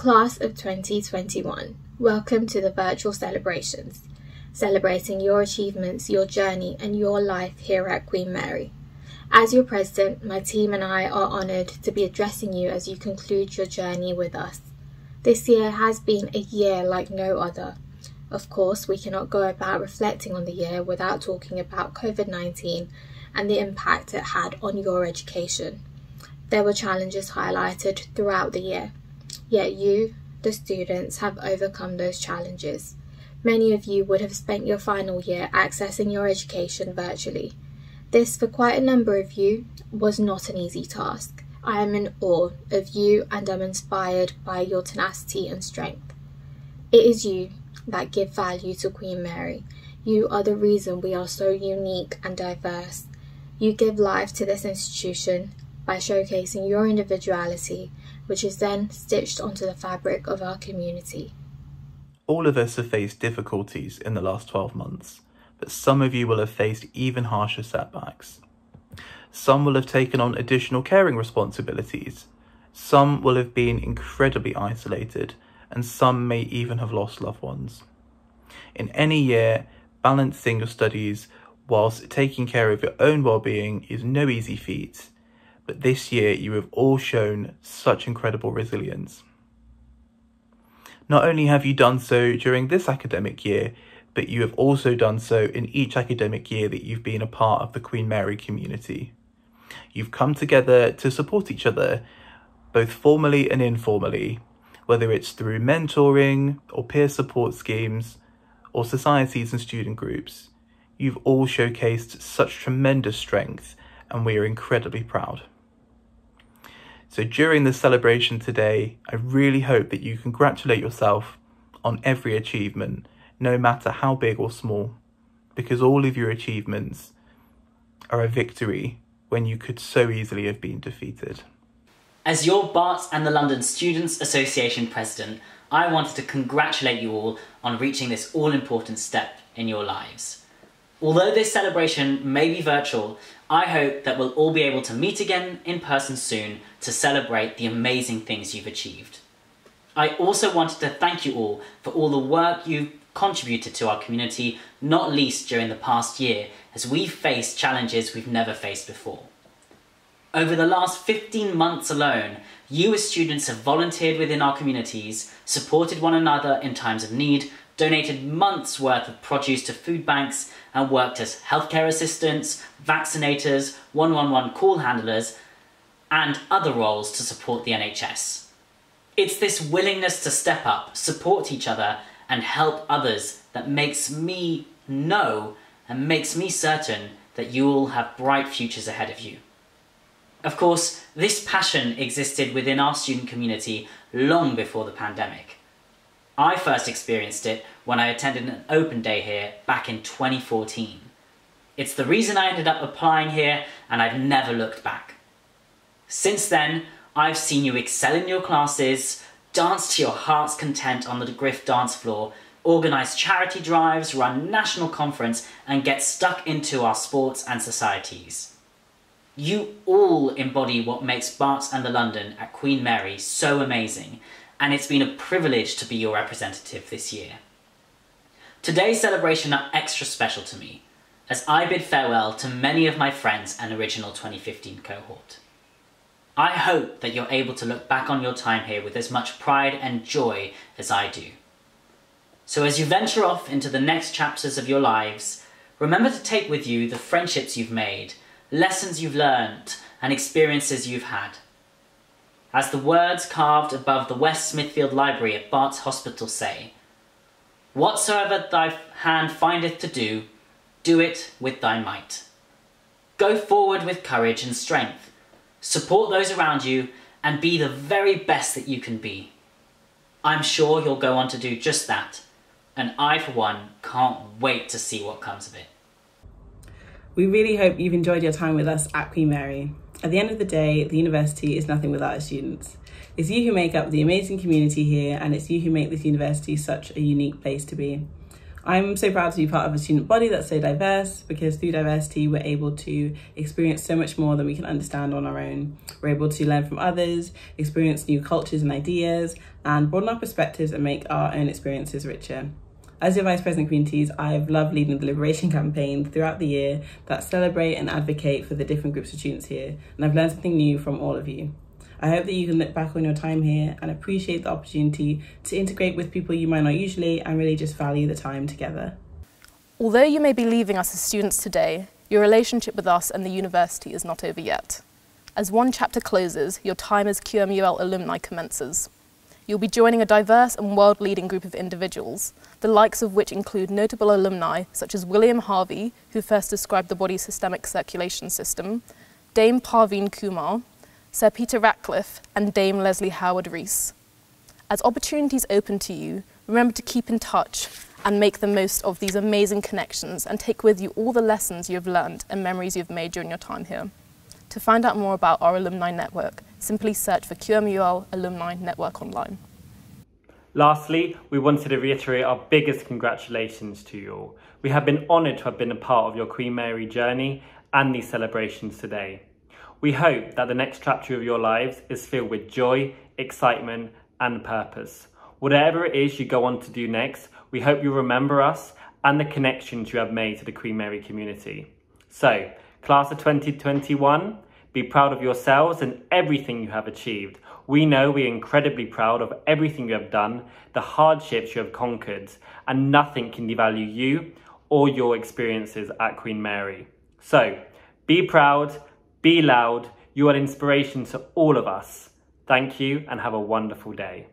Class of 2021, welcome to the virtual celebrations, celebrating your achievements, your journey, and your life here at Queen Mary. As your president, my team and I are honoured to be addressing you as you conclude your journey with us. This year has been a year like no other. Of course, we cannot go about reflecting on the year without talking about COVID 19 and the impact it had on your education. There were challenges highlighted throughout the year Yet you, the students, have overcome those challenges. Many of you would have spent your final year accessing your education virtually. This, for quite a number of you, was not an easy task. I am in awe of you and am inspired by your tenacity and strength. It is you that give value to Queen Mary. You are the reason we are so unique and diverse. You give life to this institution by showcasing your individuality which is then stitched onto the fabric of our community. All of us have faced difficulties in the last 12 months, but some of you will have faced even harsher setbacks. Some will have taken on additional caring responsibilities. Some will have been incredibly isolated, and some may even have lost loved ones. In any year, balancing your studies whilst taking care of your own well-being is no easy feat, but this year you have all shown such incredible resilience. Not only have you done so during this academic year, but you have also done so in each academic year that you've been a part of the Queen Mary community. You've come together to support each other, both formally and informally, whether it's through mentoring or peer support schemes or societies and student groups. You've all showcased such tremendous strength and we are incredibly proud. So during this celebration today, I really hope that you congratulate yourself on every achievement, no matter how big or small, because all of your achievements are a victory when you could so easily have been defeated. As your Barts and the London Students Association President, I wanted to congratulate you all on reaching this all-important step in your lives. Although this celebration may be virtual, I hope that we'll all be able to meet again in person soon to celebrate the amazing things you've achieved. I also wanted to thank you all for all the work you've contributed to our community, not least during the past year, as we've faced challenges we've never faced before. Over the last 15 months alone, you as students have volunteered within our communities, supported one another in times of need, donated months worth of produce to food banks and worked as healthcare assistants, vaccinators, 111 call handlers and other roles to support the NHS. It's this willingness to step up, support each other and help others that makes me know and makes me certain that you all have bright futures ahead of you. Of course, this passion existed within our student community long before the pandemic. I first experienced it when I attended an open day here back in 2014. It's the reason I ended up applying here and I've never looked back. Since then, I've seen you excel in your classes, dance to your heart's content on the Griff dance floor, organise charity drives, run national conference and get stuck into our sports and societies. You all embody what makes Barts and the London at Queen Mary so amazing and it's been a privilege to be your representative this year. Today's celebration are extra special to me, as I bid farewell to many of my friends and original 2015 cohort. I hope that you're able to look back on your time here with as much pride and joy as I do. So as you venture off into the next chapters of your lives, remember to take with you the friendships you've made, lessons you've learned, and experiences you've had. As the words carved above the West Smithfield Library at Barts Hospital say, Whatsoever thy hand findeth to do, do it with thy might. Go forward with courage and strength. Support those around you and be the very best that you can be. I'm sure you'll go on to do just that, and I, for one, can't wait to see what comes of it. We really hope you've enjoyed your time with us at Queen Mary. At the end of the day, the university is nothing without its students. It's you who make up the amazing community here, and it's you who make this university such a unique place to be. I'm so proud to be part of a student body that's so diverse because through diversity, we're able to experience so much more than we can understand on our own. We're able to learn from others, experience new cultures and ideas, and broaden our perspectives and make our own experiences richer. As your Vice President Communities, I've loved leading the Liberation campaign throughout the year that celebrate and advocate for the different groups of students here, and I've learned something new from all of you. I hope that you can look back on your time here and appreciate the opportunity to integrate with people you might not usually and really just value the time together. Although you may be leaving us as students today, your relationship with us and the university is not over yet. As one chapter closes, your time as QMUL alumni commences. You'll be joining a diverse and world-leading group of individuals, the likes of which include notable alumni such as William Harvey, who first described the body's systemic circulation system, Dame Parveen Kumar, Sir Peter Ratcliffe and Dame Lesley Howard Rees. As opportunities open to you, remember to keep in touch and make the most of these amazing connections and take with you all the lessons you have learned and memories you've made during your time here. To find out more about our alumni network, simply search for QMUL Alumni Network online. Lastly, we wanted to reiterate our biggest congratulations to you all. We have been honoured to have been a part of your Queen Mary journey and these celebrations today. We hope that the next chapter of your lives is filled with joy, excitement, and purpose. Whatever it is you go on to do next, we hope you remember us and the connections you have made to the Queen Mary community. So, class of 2021, be proud of yourselves and everything you have achieved. We know we are incredibly proud of everything you have done, the hardships you have conquered, and nothing can devalue you or your experiences at Queen Mary. So, be proud be loud. You are an inspiration to all of us. Thank you and have a wonderful day.